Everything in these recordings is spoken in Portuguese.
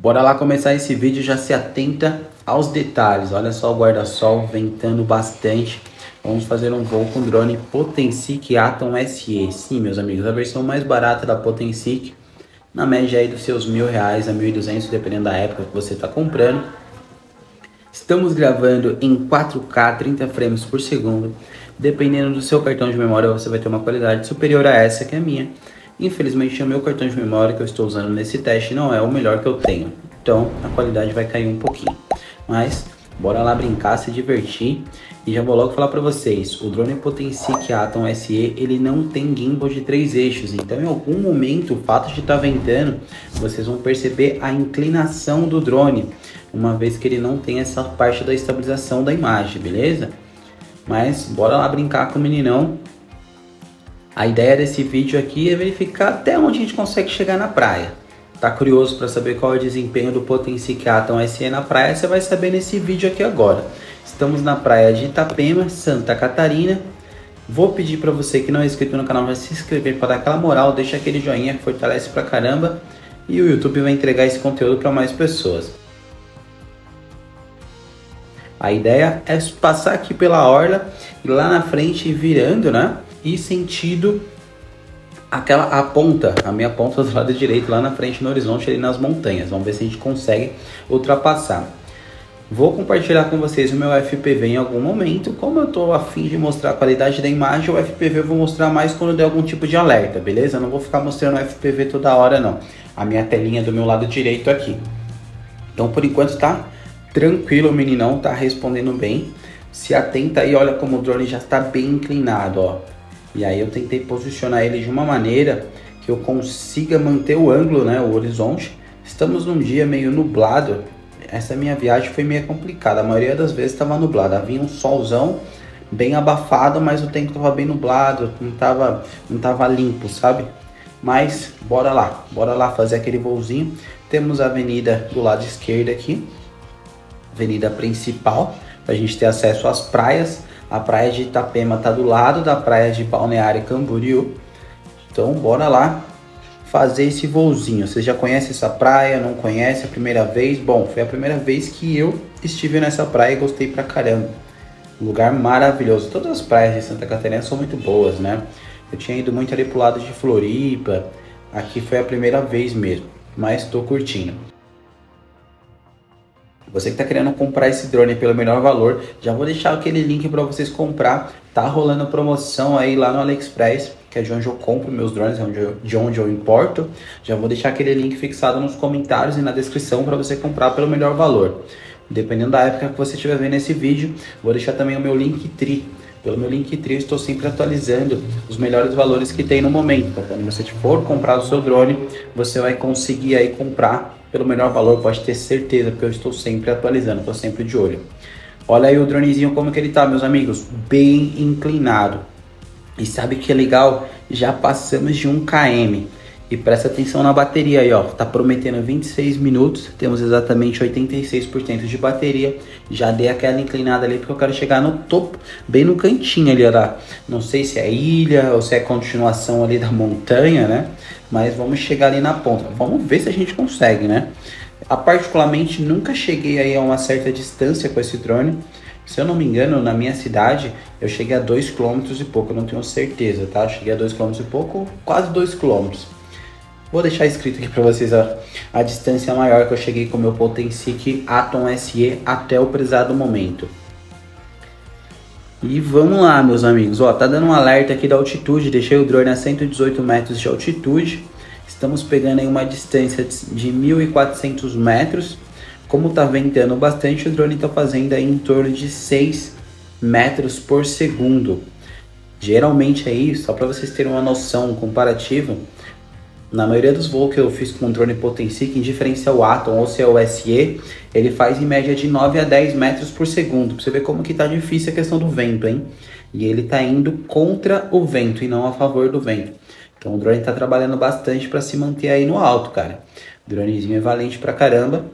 Bora lá começar esse vídeo, já se atenta aos detalhes. Olha só o guarda-sol ventando bastante. Vamos fazer um voo com drone Potensic Atom SE. Sim, meus amigos, a versão mais barata da Potensic, na média aí dos seus mil reais a mil e duzentos, dependendo da época que você está comprando. Estamos gravando em 4K, 30 frames por segundo. Dependendo do seu cartão de memória, você vai ter uma qualidade superior a essa que é a minha. Infelizmente, o meu cartão de memória que eu estou usando nesse teste não é o melhor que eu tenho. Então, a qualidade vai cair um pouquinho. Mas, bora lá brincar, se divertir. E já vou logo falar para vocês, o drone Potensic Atom SE, ele não tem gimbal de três eixos. Então, em algum momento, o fato de estar tá ventando, vocês vão perceber a inclinação do drone. Uma vez que ele não tem essa parte da estabilização da imagem, beleza? Mas, bora lá brincar com o meninão a ideia desse vídeo aqui é verificar até onde a gente consegue chegar na praia. Tá curioso para saber qual é o desempenho do Potensic Atom SE na praia? Você vai saber nesse vídeo aqui agora. Estamos na praia de Itapema, Santa Catarina. Vou pedir para você que não é inscrito no canal, já se inscrever para dar aquela moral, deixa aquele joinha que fortalece pra caramba. E o YouTube vai entregar esse conteúdo para mais pessoas. A ideia é passar aqui pela orla e lá na frente virando, né? E sentido aquela a ponta, a minha ponta do lado direito lá na frente no horizonte ali nas montanhas. Vamos ver se a gente consegue ultrapassar. Vou compartilhar com vocês o meu FPV em algum momento. Como eu estou afim de mostrar a qualidade da imagem, o FPV eu vou mostrar mais quando der algum tipo de alerta, beleza? Não vou ficar mostrando o FPV toda hora não. A minha telinha do meu lado direito aqui. Então por enquanto tá tranquilo, o meninão tá respondendo bem. Se atenta aí, olha como o drone já está bem inclinado, ó. E aí eu tentei posicionar ele de uma maneira que eu consiga manter o ângulo, né, o horizonte. Estamos num dia meio nublado. Essa minha viagem foi meio complicada. A maioria das vezes estava nublado. Havia um solzão bem abafado, mas o tempo estava bem nublado, não estava não tava limpo, sabe? Mas bora lá, bora lá fazer aquele voozinho. Temos a avenida do lado esquerdo aqui, avenida principal, para a gente ter acesso às praias. A praia de Itapema está do lado da praia de Balneário Camboriú. Então bora lá fazer esse voozinho. Você já conhece essa praia? Não conhece? A primeira vez? Bom, foi a primeira vez que eu estive nessa praia e gostei pra caramba. Lugar maravilhoso. Todas as praias de Santa Catarina são muito boas, né? Eu tinha ido muito ali pro lado de Floripa. Aqui foi a primeira vez mesmo, mas estou curtindo. Você que está querendo comprar esse drone pelo melhor valor, já vou deixar aquele link para vocês comprar. Tá rolando promoção aí lá no AliExpress, que é de onde eu compro meus drones, é de onde eu importo. Já vou deixar aquele link fixado nos comentários e na descrição para você comprar pelo melhor valor. Dependendo da época que você estiver vendo esse vídeo, vou deixar também o meu link tri. Pelo meu Linktree eu estou sempre atualizando os melhores valores que tem no momento. Então, quando você for comprar o seu drone, você vai conseguir aí comprar pelo melhor valor, pode ter certeza, porque eu estou sempre atualizando, estou sempre de olho. Olha aí o dronezinho como que ele tá, meus amigos, bem inclinado. E sabe que é legal? Já passamos de 1 km. E presta atenção na bateria aí, ó. Tá prometendo 26 minutos, temos exatamente 86% de bateria. Já dei aquela inclinada ali porque eu quero chegar no topo, bem no cantinho ali, ó. Não sei se é ilha ou se é continuação ali da montanha, né? Mas vamos chegar ali na ponta. Vamos ver se a gente consegue, né? A particularmente nunca cheguei aí a uma certa distância com esse drone. Se eu não me engano, na minha cidade, eu cheguei a 2 km e pouco, eu não tenho certeza, tá? cheguei a 2 km e pouco, quase 2 km. Vou deixar escrito aqui para vocês a, a distância maior que eu cheguei com o meu Potensic Atom SE até o prezado momento. E vamos lá, meus amigos. Ó, tá dando um alerta aqui da altitude. Deixei o drone a 118 metros de altitude. Estamos pegando aí uma distância de 1.400 metros. Como tá ventando bastante, o drone está fazendo aí em torno de 6 metros por segundo. Geralmente aí, só para vocês terem uma noção comparativa, na maioria dos voos que eu fiz com o drone Potensic, indiferente o Atom ou se é ele faz em média de 9 a 10 metros por segundo. Pra você ver como que tá difícil a questão do vento, hein? E ele tá indo contra o vento e não a favor do vento. Então o drone tá trabalhando bastante para se manter aí no alto, cara. O dronezinho é valente pra caramba.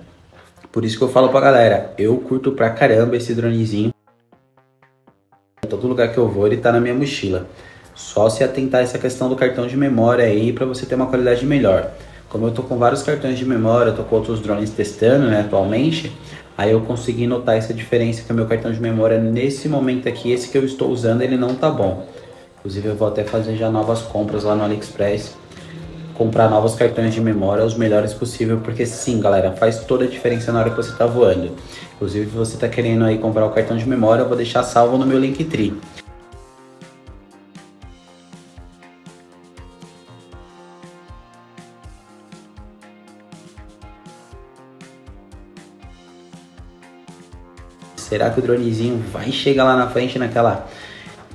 Por isso que eu falo pra galera, eu curto pra caramba esse dronezinho. Todo lugar que eu vou, ele tá na minha mochila. Só se atentar essa questão do cartão de memória aí para você ter uma qualidade melhor. Como eu tô com vários cartões de memória, tô com outros drones testando, né, atualmente, aí eu consegui notar essa diferença que o meu cartão de memória nesse momento aqui, esse que eu estou usando, ele não tá bom. Inclusive eu vou até fazer já novas compras lá no AliExpress, comprar novos cartões de memória, os melhores possível, porque sim, galera, faz toda a diferença na hora que você tá voando. Inclusive, se você tá querendo aí comprar o cartão de memória, eu vou deixar salvo no meu Linktree. Será que o dronezinho vai chegar lá na frente naquela...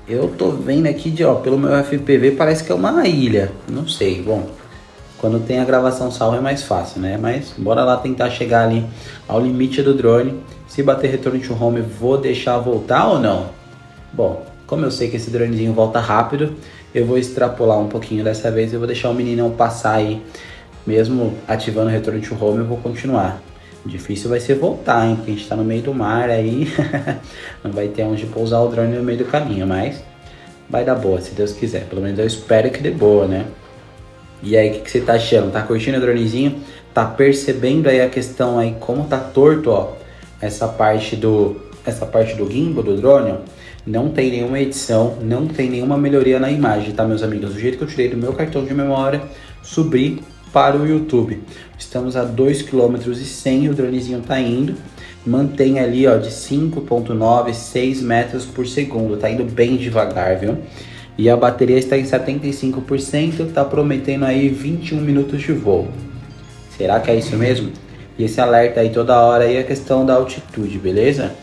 Eu tô vendo aqui, de, ó, pelo meu FPV, parece que é uma ilha. Não sei, bom... Quando tem a gravação salva é mais fácil, né? Mas bora lá tentar chegar ali ao limite do drone. Se bater retorno to home, vou deixar voltar ou não? Bom, como eu sei que esse dronezinho volta rápido, eu vou extrapolar um pouquinho dessa vez. Eu vou deixar o meninão passar aí. Mesmo ativando o retorno to home, eu vou continuar. Difícil vai ser voltar, hein? Porque a gente tá no meio do mar aí. não vai ter onde pousar o drone no meio do caminho, mas vai dar boa, se Deus quiser. Pelo menos eu espero que dê boa, né? E aí, o que, que, você tá achando? Tá curtindo o dronezinho? Tá percebendo aí a questão aí, como tá torto, ó, essa parte do, essa parte do gimbal do drone, ó. Não tem nenhuma edição, não tem nenhuma melhoria na imagem, tá, meus amigos? Do jeito que eu tirei do meu cartão de memória, subi para o YouTube. Estamos a 2 km 100, o dronezinho tá indo. Mantém ali, ó, de 5.9, 6 metros por segundo. Tá indo bem devagar, viu? E a bateria está em 75%, tá prometendo aí 21 minutos de voo. Será que é isso mesmo? E esse alerta aí toda hora aí é a questão da altitude, beleza?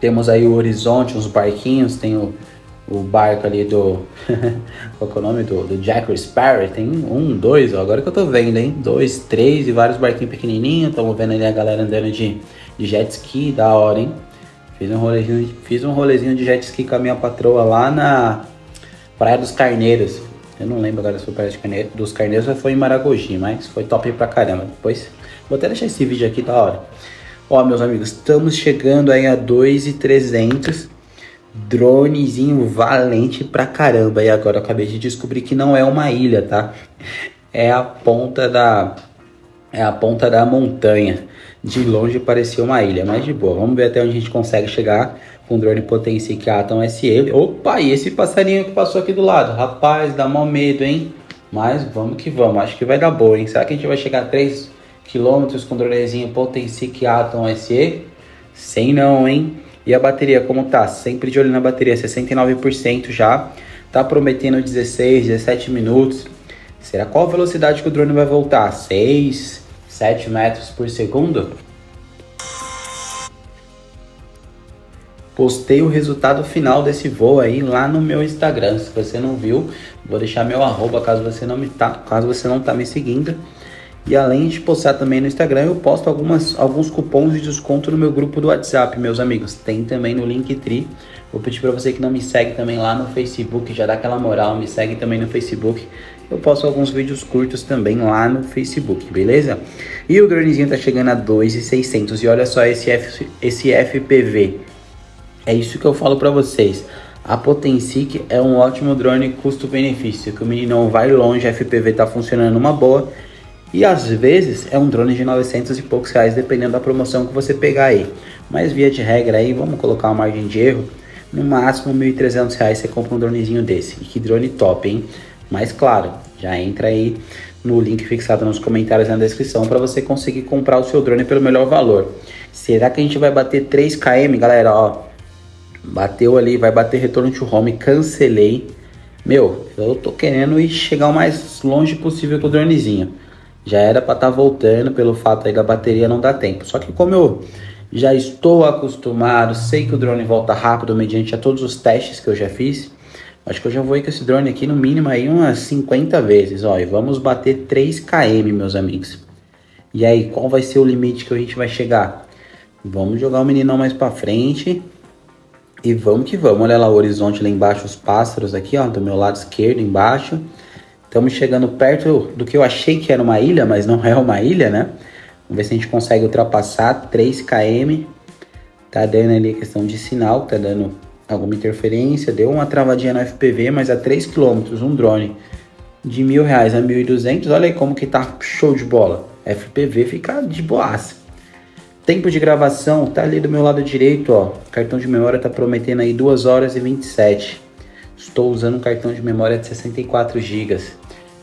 Temos aí o horizonte, uns barquinhos, tem o o barco ali do. qual é o nome? Do, do Jack Sparrow. Tem um, dois, ó, agora que eu tô vendo, hein? Dois, três e vários barquinhos pequenininhos. Estamos vendo ali a galera andando de, de jet ski, da hora, hein? Fiz um, rolezinho, fiz um rolezinho de jet ski com a minha patroa lá na Praia dos Carneiros. Eu não lembro agora se foi Praia dos Carneiros ou foi em Maragogi, mas foi top pra caramba. Depois vou até deixar esse vídeo aqui da hora. Ó, meus amigos, estamos chegando aí a 2,300 dronezinho valente pra caramba. E agora eu acabei de descobrir que não é uma ilha, tá? É a ponta da é a ponta da montanha. De longe parecia uma ilha, mas de boa. Vamos ver até onde a gente consegue chegar com o drone Potencic Atom SE. Opa, e esse passarinho que passou aqui do lado? Rapaz, dá mal medo, hein? Mas vamos que vamos, acho que vai dar boa, hein? Será que a gente vai chegar a 3 km com o dronezinho Potencic Atom SE? Sei não, hein? E a bateria, como tá? Sempre de olho na bateria, 69% já. Tá prometendo 16, 17 minutos. Será qual a velocidade que o drone vai voltar? 6, 7 metros por segundo? Postei o resultado final desse voo aí lá no meu Instagram. Se você não viu, vou deixar meu arroba caso você não me tá, caso você não tá me seguindo. E além de postar também no Instagram, eu posto algumas, alguns cupons de desconto no meu grupo do WhatsApp, meus amigos. Tem também no Linktree. Vou pedir para você que não me segue também lá no Facebook, já dá aquela moral, me segue também no Facebook. Eu posto alguns vídeos curtos também lá no Facebook, beleza? E o dronezinho tá chegando a 2,600 e olha só esse, F, esse FPV. É isso que eu falo para vocês. A Potensic é um ótimo drone custo-benefício, que o menino vai longe, a FPV tá funcionando uma boa e às vezes é um drone de 900 e poucos reais, dependendo da promoção que você pegar aí. Mas via de regra aí, vamos colocar uma margem de erro, no máximo 1.300 reais você compra um dronezinho desse. E que drone top, hein? Mas claro, já entra aí no link fixado nos comentários na descrição para você conseguir comprar o seu drone pelo melhor valor. Será que a gente vai bater 3 km, galera? Ó, bateu ali, vai bater retorno to home, cancelei. Meu, eu tô querendo ir chegar o mais longe possível com o dronezinho já era para estar tá voltando pelo fato aí da bateria não dar tempo. Só que como eu já estou acostumado, sei que o drone volta rápido mediante a todos os testes que eu já fiz, acho que eu já vou ir com esse drone aqui no mínimo aí umas 50 vezes, ó, e vamos bater 3 km, meus amigos. E aí, qual vai ser o limite que a gente vai chegar? Vamos jogar o meninão mais para frente. E vamos que vamos. Olha lá o horizonte lá embaixo, os pássaros aqui, ó, do meu lado esquerdo embaixo. Estamos chegando perto do que eu achei que era uma ilha, mas não é uma ilha, né? Vamos ver se a gente consegue ultrapassar 3 km. Tá dando ali questão de sinal, tá dando alguma interferência. Deu uma travadinha no FPV, mas a 3 km um drone de mil reais a mil e duzentos. Olha aí como que tá show de bola. FPV fica de boaça. Tempo de gravação tá ali do meu lado direito, ó. Cartão de memória tá prometendo aí 2 horas e 27. Estou usando um cartão de memória de 64 GB.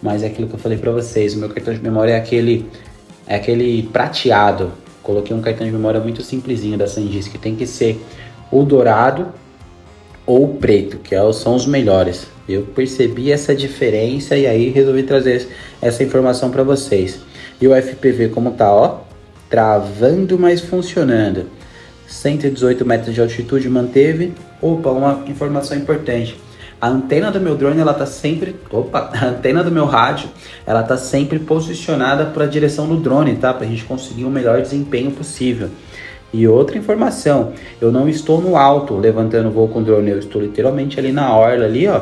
Mas é aquilo que eu falei para vocês, o meu cartão de memória é aquele é aquele prateado. Coloquei um cartão de memória muito simplesinho da SanDisk, que tem que ser o dourado ou o preto, que é são os melhores. Eu percebi essa diferença e aí resolvi trazer essa informação para vocês. E o FPV como tá, ó, travando, mas funcionando. 118 metros de altitude manteve. Opa, uma informação importante. A antena do meu drone, ela tá sempre, opa, a antena do meu rádio, ela tá sempre posicionada para a direção do drone, tá? Para a gente conseguir o melhor desempenho possível. E outra informação, eu não estou no alto levantando voo com o drone, eu estou literalmente ali na orla ali, ó.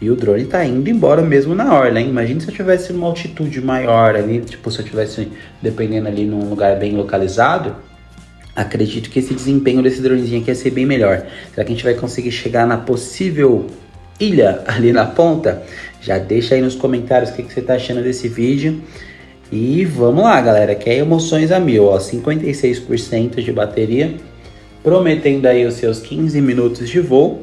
E o drone tá indo embora mesmo na orla, hein? Imagina se eu tivesse numa altitude maior ali, tipo se eu tivesse dependendo ali num lugar bem localizado, acredito que esse desempenho desse dronezinho aqui ia ser bem melhor. Será que a gente vai conseguir chegar na possível ilha ali na ponta? Já deixa aí nos comentários o que, que você está achando desse vídeo. E vamos lá, galera, que é emoções a mil, ó, 56% de bateria, prometendo aí os seus 15 minutos de voo.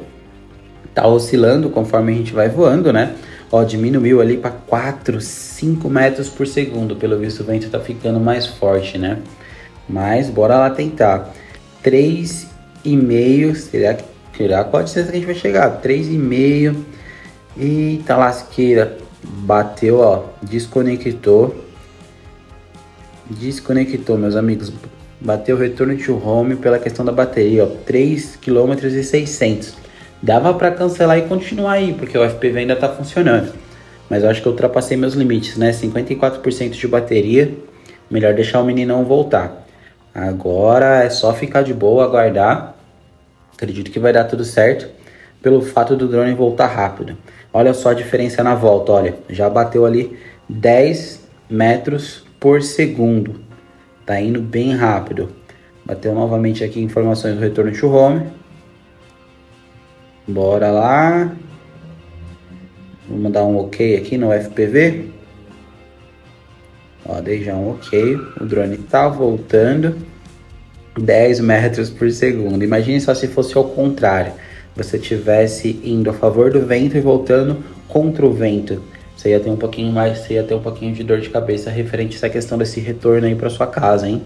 Tá oscilando conforme a gente vai voando, né? Ó, diminuiu ali para 4, 5 metros por segundo. Pelo visto, o vento tá ficando mais forte, né? Mas bora lá tentar. 3,5, será que Pode ser que a gente vai chegar. 3,5. Eita lasqueira. Bateu, ó. Desconectou. Desconectou, meus amigos. Bateu retorno to home pela questão da bateria, ó. 3 km e 600. Dava para cancelar e continuar aí, porque o FPV ainda tá funcionando. Mas eu acho que eu ultrapassei meus limites, né? 54% de bateria. Melhor deixar o meninão voltar. Agora é só ficar de boa, aguardar Acredito que vai dar tudo certo pelo fato do drone voltar rápido. Olha só a diferença na volta, olha, já bateu ali 10 metros por segundo. Tá indo bem rápido. Bateu novamente aqui informações do retorno to home. Bora lá. Vamos dar um ok aqui no FPV. Ó, dei já um ok. O drone tá voltando. 10 metros por segundo. Imagine só se fosse ao contrário. Você tivesse indo a favor do vento e voltando contra o vento. Você ia ter um pouquinho mais, você ia ter um pouquinho de dor de cabeça referente a essa questão desse retorno aí para sua casa, hein?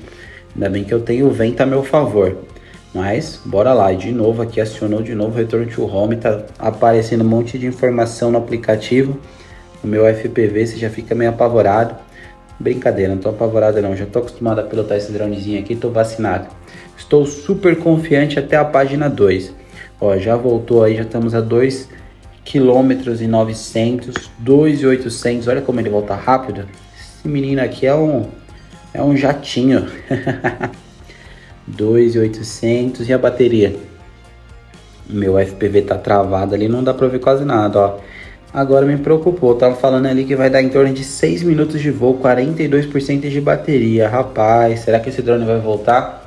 Ainda bem que eu tenho o vento a meu favor. Mas, bora lá. De novo aqui, acionou de novo o retorno to home. Tá aparecendo um monte de informação no aplicativo. O meu FPV, você já fica meio apavorado. Brincadeira, não tô apavorado não. Já tô acostumado a pilotar esse dronezinho aqui, tô vacinado. Estou super confiante até a página 2. Ó, já voltou aí, já estamos a 2 km e 900, 2,800. Olha como ele volta rápido. Esse menino aqui é um é um jatinho. 2,800 e a bateria. Meu FPV tá travado ali, não dá para ver quase nada, ó. Agora me preocupou, tava falando ali que vai dar em torno de 6 minutos de voo, 42% de bateria. Rapaz, será que esse drone vai voltar?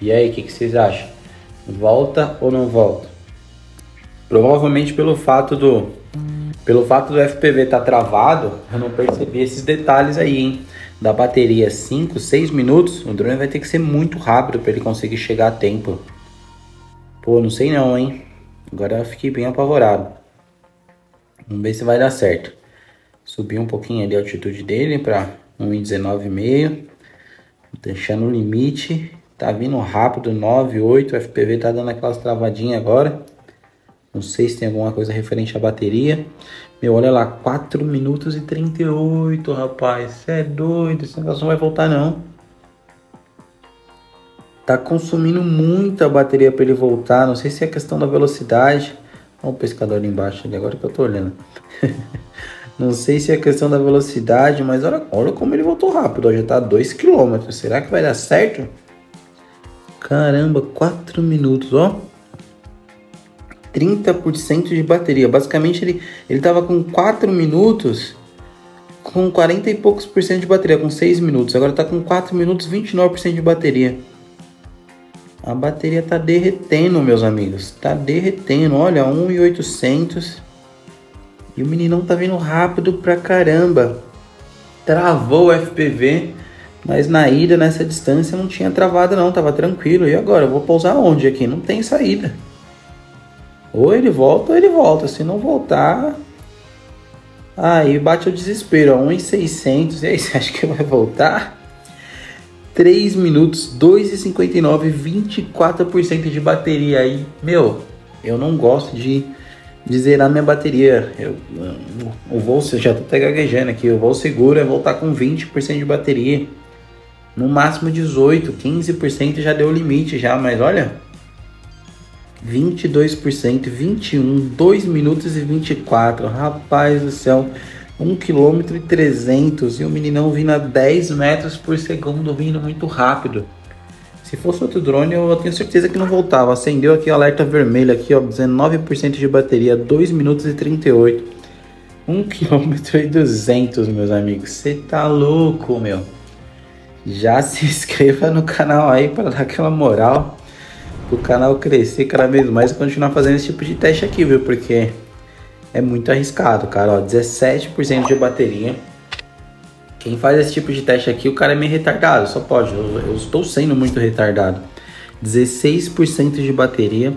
E aí, o que, que vocês acham? Volta ou não volta? Provavelmente pelo fato do pelo fato do FPV estar tá travado, eu não percebi esses detalhes aí, hein? Da bateria 5, 6 minutos, o drone vai ter que ser muito rápido para ele conseguir chegar a tempo. Pô, não sei não, hein? Agora eu fiquei bem apavorado. Vamos ver se vai dar certo. Subir um pouquinho ali a altitude dele para 1,19,5. Deixando o limite. Tá vindo rápido, 9,8. O FPV tá dando aquelas travadinhas agora. Não sei se tem alguma coisa referente à bateria. Meu, olha lá, 4 minutos e 38, rapaz. Você é doido, esse negócio não vai voltar não. Tá consumindo muita bateria para ele voltar. Não sei se é questão da velocidade. Olha o pescador ali embaixo ali, agora que eu tô olhando. Não sei se é questão da velocidade, mas olha, olha como ele voltou rápido. Já tá a 2 km. Será que vai dar certo? Caramba, 4 minutos, ó. 30% de bateria. Basicamente ele, ele tava com 4 minutos com 40 e poucos por cento de bateria, com 6 minutos. Agora tá com 4 minutos 29% de bateria. A bateria tá derretendo, meus amigos. Tá derretendo. Olha, 1.800. E o meninão tá vindo rápido pra caramba. Travou o FPV, mas na ida, nessa distância, não tinha travado não, tava tranquilo. E agora, eu vou pousar onde aqui? Não tem saída. Ou ele volta ou ele volta. Se não voltar, aí bate o desespero. 1,600. E aí, você acha que vai voltar? 3 minutos, 2,59, 24% de bateria aí. Meu, eu não gosto de, de zerar minha bateria. Eu, o voo, já tô até gaguejando aqui, o voo seguro é voltar com 20% de bateria. No máximo 18, 15% já deu limite já, mas olha, 22%, 21, 2 minutos e 24. Rapaz do céu, 1 km e 300 e o meninão vindo a 10 metros por segundo, vindo muito rápido. Se fosse outro drone, eu tenho certeza que não voltava. Acendeu aqui o alerta vermelho aqui, ó, 19% de bateria, 2 minutos e 38. 1 km e 200, meus amigos. Você tá louco, meu. Já se inscreva no canal aí para dar aquela moral. O canal crescer cada vez mais e continuar fazendo esse tipo de teste aqui, viu? Porque é muito arriscado, cara. Ó, 17% de bateria. Quem faz esse tipo de teste aqui, o cara é meio retardado, só pode. Eu, eu estou sendo muito retardado. 16% de bateria.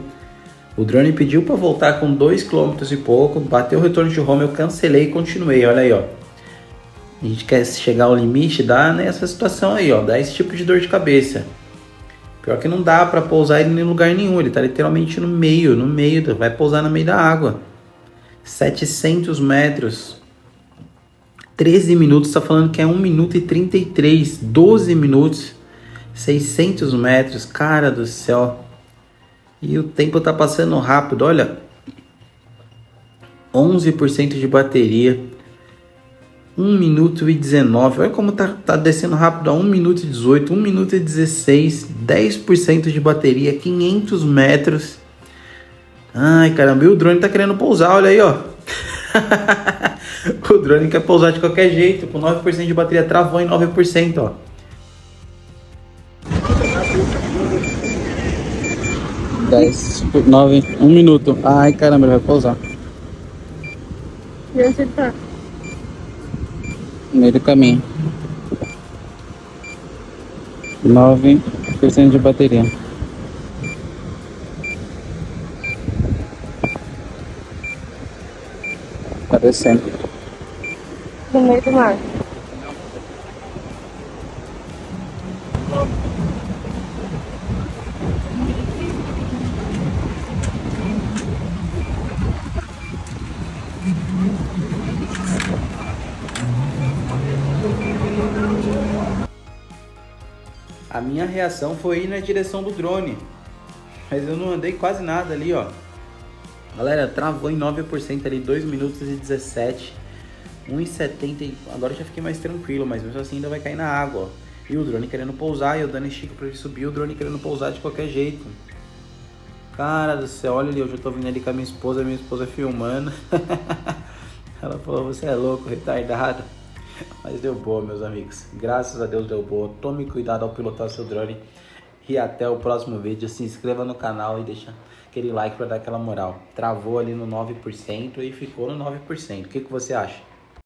O drone pediu para voltar com 2 km e pouco, bateu o retorno de home, eu cancelei e continuei. Olha aí, ó. A gente quer chegar ao limite, dá nessa situação aí, ó, dá esse tipo de dor de cabeça. Pior que não dá para pousar ele em lugar nenhum, ele tá literalmente no meio, no meio, vai pousar no meio da água. 700 metros. 13 minutos, está falando que é 1 minuto e 33. 12 minutos. 600 metros. Cara do céu. E o tempo tá passando rápido. Olha. 11% de bateria. 1 minuto e 19. Olha como tá, tá descendo rápido a 1 minuto e 18, 1 minuto e 16, 10% de bateria, 500 metros. Ai, caramba, e o drone tá querendo pousar, olha aí, ó. o drone quer pousar de qualquer jeito, com 9% de bateria, travou em 9%, ó. Dez, nove, um minuto. Ai, caramba, ele vai pousar. E onde ele tá? No meio do caminho. 9% de bateria. Tá descendo. No meio do mar. Minha reação foi ir na direção do drone. Mas eu não andei quase nada ali, ó. Galera, travou em 9% ali, 2 minutos e 17. 1,70. Agora já fiquei mais tranquilo, mas mesmo assim ainda vai cair na água, ó. E o drone querendo pousar, e eu dando estica pra ele subir, o drone querendo pousar de qualquer jeito. Cara do céu, olha ali, eu já tô vindo ali com a minha esposa, minha esposa filmando. Ela falou, você é louco, retardado. Mas deu boa, meus amigos. Graças a Deus deu boa. Tome cuidado ao pilotar seu drone. E até o próximo vídeo. Se inscreva no canal e deixa aquele like para dar aquela moral. Travou ali no 9% e ficou no 9%. O que, que você acha?